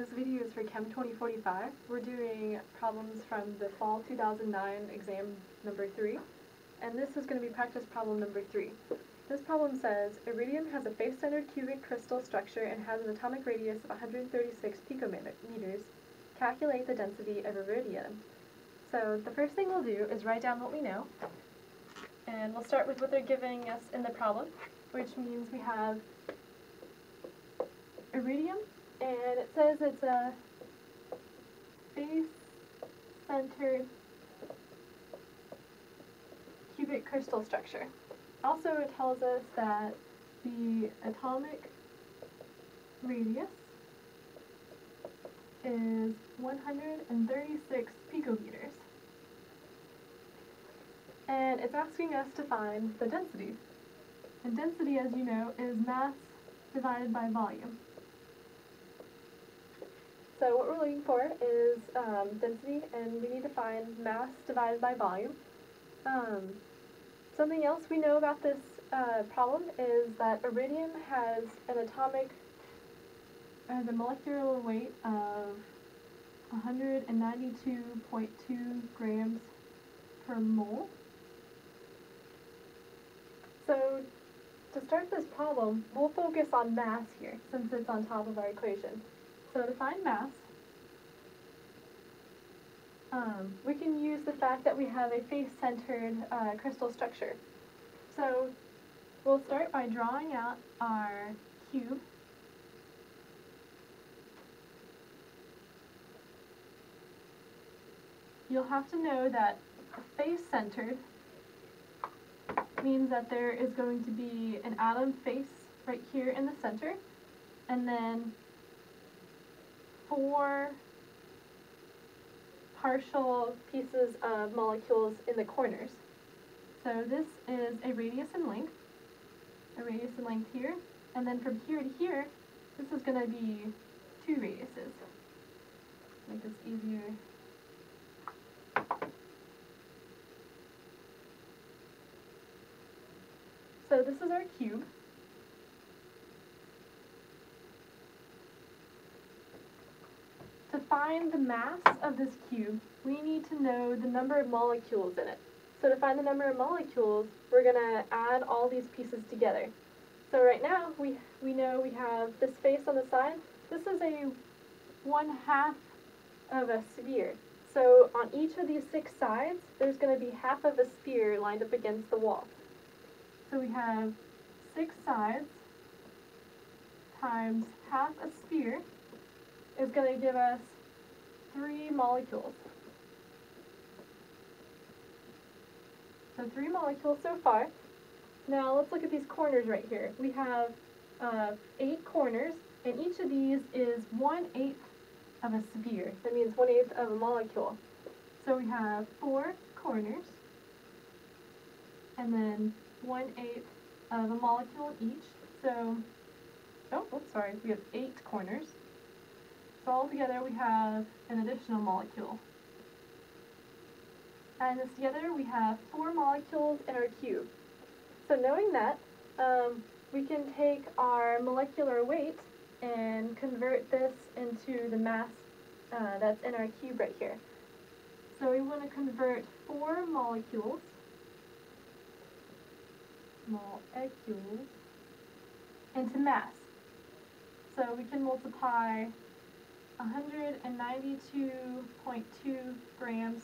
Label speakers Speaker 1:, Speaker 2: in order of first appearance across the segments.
Speaker 1: This video is for Chem 2045. We're doing problems from the fall 2009 exam number 3, and this is going to be practice problem number 3. This problem says, iridium has a face-centered cubic crystal structure and has an atomic radius of 136 picometers. Calculate the density of iridium. So the first thing we'll do is write down what we know, and we'll start with what they're giving us in the problem, which means we have iridium, and it says it's a face-centered cubic crystal structure. Also, it tells us that the atomic radius is 136 picometers. And it's asking us to find the density. And density, as you know, is mass divided by volume. So what we're looking for is um, density, and we need to find mass divided by volume. Um, something else we know about this uh, problem is that iridium has an atomic, uh, the molecular weight of 192.2 grams per mole. So to start this problem, we'll focus on mass here, since it's on top of our equation. So to find mass, um, we can use the fact that we have a face-centered uh, crystal structure. So we'll start by drawing out our cube. You'll have to know that face-centered means that there is going to be an atom face right here in the center, and then four partial pieces of molecules in the corners. So this is a radius and length, a radius and length here, and then from here to here, this is going to be two radiuses. Make this easier. So this is our cube. Find the mass of this cube, we need to know the number of molecules in it. So to find the number of molecules, we're going to add all these pieces together. So right now, we, we know we have this face on the side. This is a one half of a sphere. So on each of these six sides, there's going to be half of a sphere lined up against the wall. So we have six sides times half a sphere is going to give us three molecules. So three molecules so far. Now let's look at these corners right here. We have uh, eight corners, and each of these is one-eighth of a sphere. That means one-eighth of a molecule. So we have four corners, and then one-eighth of a molecule each. So, oh, oops, sorry, we have eight corners. So altogether we have an additional molecule. And together, we have four molecules in our cube. So knowing that, um, we can take our molecular weight and convert this into the mass uh, that's in our cube right here. So we want to convert four molecules, molecules, into mass. So we can multiply 192.2 grams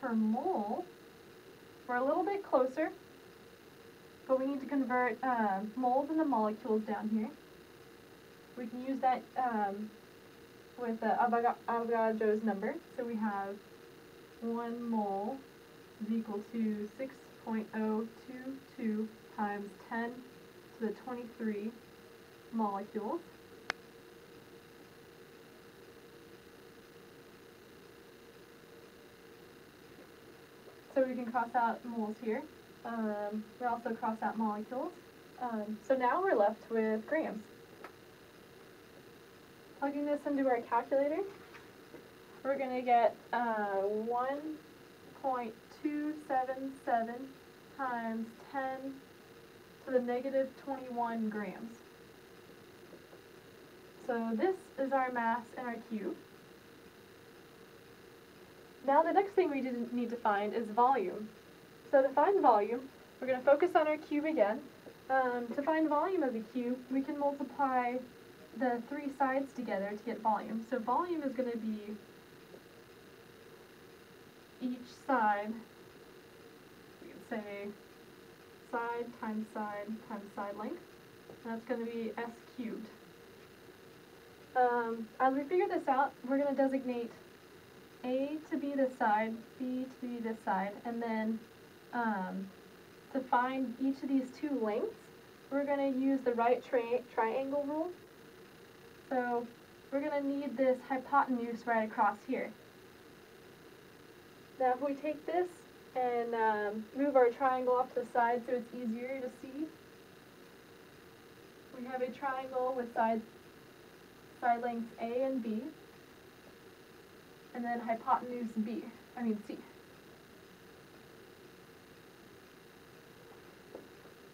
Speaker 1: per mole. We're a little bit closer, but we need to convert uh, moles into molecules down here. We can use that um, with Avogadro's number. So we have 1 mole is equal to 6.022 times 10 to the 23 molecules. So we can cross out moles here. Um, we also cross out molecules. Um, so now we're left with grams. Plugging this into our calculator, we're going to get uh, 1.277 times 10 to the negative 21 grams. So this is our mass in our cube. Now the next thing we need to find is volume. So to find volume, we're going to focus on our cube again. Um, to find volume of a cube, we can multiply the three sides together to get volume. So volume is going to be each side, we can say side times side times side length. And that's going to be s cubed. Um, as we figure this out, we're going to designate A to be this side, B to be this side, and then um, to find each of these two lengths, we're going to use the right tri triangle rule. So we're going to need this hypotenuse right across here. Now if we take this and um, move our triangle off to the side so it's easier to see, we have a triangle with sides, side lengths A and B, and then hypotenuse B, I mean C.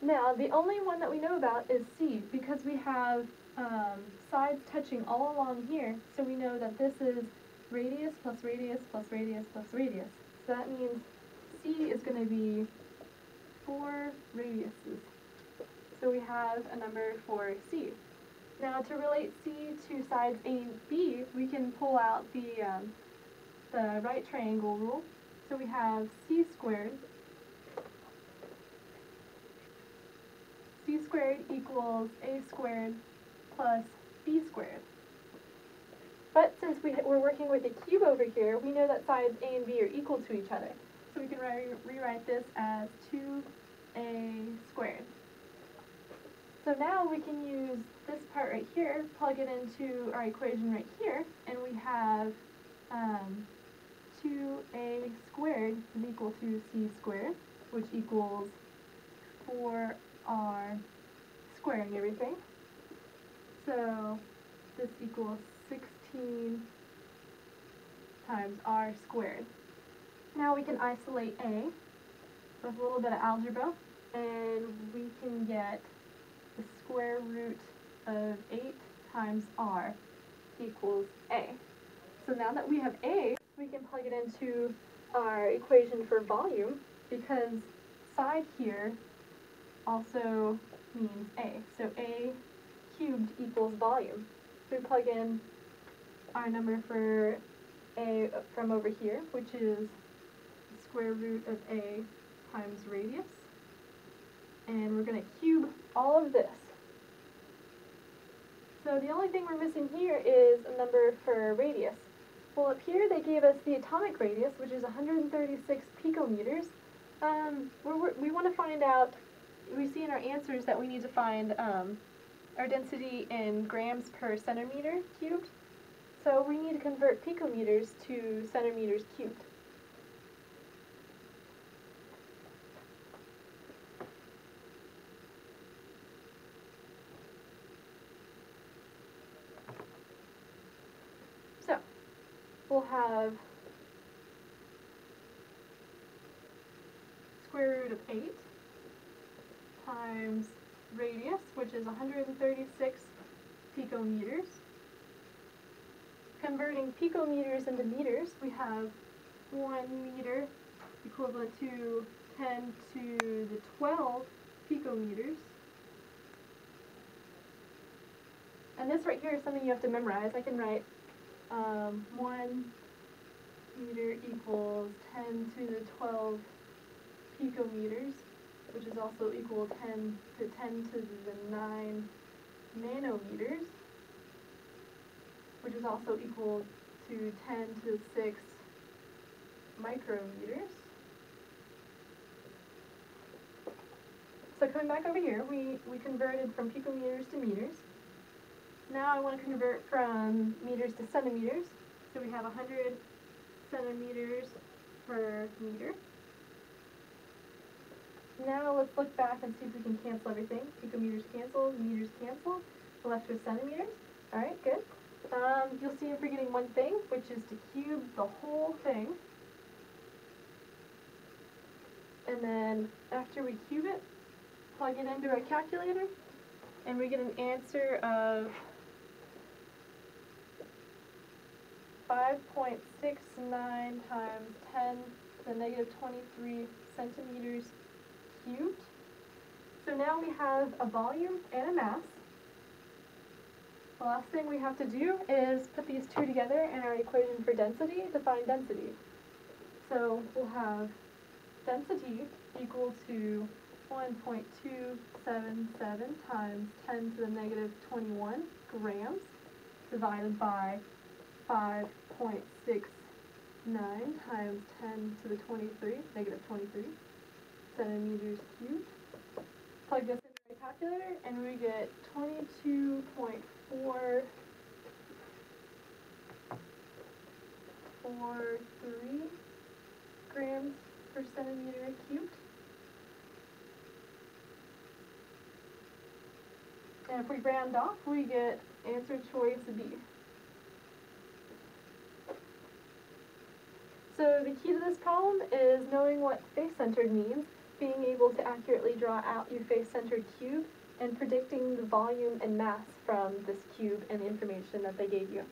Speaker 1: Now, the only one that we know about is C because we have um, sides touching all along here, so we know that this is radius plus radius plus radius plus radius. So that means C is going to be four radiuses. So we have a number for C. Now to relate C to sides A and B, we can pull out the, um, the right triangle rule. So we have C squared. C squared equals A squared plus B squared. But since we, we're working with a cube over here, we know that sides A and B are equal to each other. So we can re rewrite this as 2A squared. So now we can use this part right here, plug it into our equation right here, and we have um, 2a squared is equal to c squared, which equals 4r squaring everything. So this equals 16 times r squared. Now we can isolate a with a little bit of algebra, and we can get the square root of 8 times r equals a. So now that we have a, we can plug it into our equation for volume because side here also means a. So a cubed equals volume. So we plug in our number for a from over here, which is square root of a times radius. And we're going to cube all of this. So the only thing we're missing here is a number for radius. Well, up here they gave us the atomic radius, which is 136 picometers. Um, we're, we want to find out, we see in our answers that we need to find um, our density in grams per centimeter cubed. So we need to convert picometers to centimeters cubed. So, we'll square root of 8 times radius, which is 136 picometers. Converting picometers into meters, we have 1 meter equivalent to 10 to the 12 picometers. And this right here is something you have to memorize. I can write um, 1 meter equals 10 to the 12 picometers, which is also equal 10 to 10 to the 9 nanometers, which is also equal to 10 to the 6 micrometers. So coming back over here, we, we converted from picometers to meters. Now I want to convert from meters to centimeters. So we have 100 centimeters per meter. Now let's look back and see if we can cancel everything. Picometers cancel, meters cancel. Left with centimeters. Alright, good. Um, you'll see I'm forgetting one thing, which is to cube the whole thing. And then after we cube it, plug it into our calculator, and we get an answer of five point six nine times ten to the negative twenty-three centimeters cubed. So now we have a volume and a mass. The last thing we have to do is put these two together in our equation for density to find density. So we'll have density equal to one point two seven seven times ten to the negative twenty-one grams divided by five point six nine times ten to the twenty-three, negative twenty-three centimeters cubed. Plug this into my calculator and we get twenty-two point four four three grams per centimeter cubed. And if we round off, we get answer choice B. So the key to this problem is knowing what face-centered means, being able to accurately draw out your face-centered cube, and predicting the volume and mass from this cube and the information that they gave you.